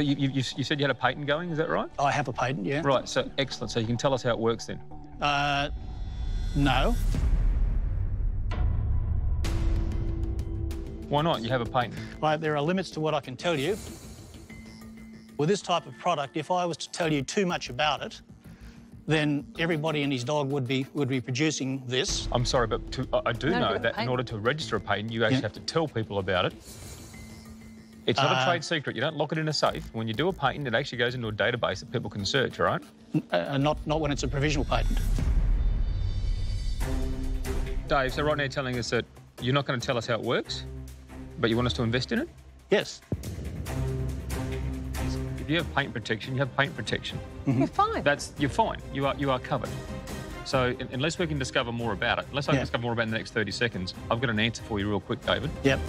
You, you, you said you had a patent going, is that right? I have a patent, yeah. Right, so excellent. So you can tell us how it works then? Uh, no. Why not? You have a patent. Right, there are limits to what I can tell you. With this type of product, if I was to tell you too much about it, then everybody and his dog would be would be producing this. I'm sorry, but to, I do No, know that in order to register a patent, you actually Yeah. have to tell people about it. It's not a Uh, trade secret. You don't lock it in a safe. When you do a patent, it actually goes into a database that people can search, all right? Uh, not not when it's a provisional patent. Dave, so right now you're telling us that you're not going to tell us how it works, but you want us to invest in it? Yes. If you have patent protection, you have patent protection. You're fine. That's you're fine. You are you are covered. So un- unless we can discover more about it, unless I can Yeah. discover more about it in the next 30 seconds, I've got an answer for you real quick, David. Yep.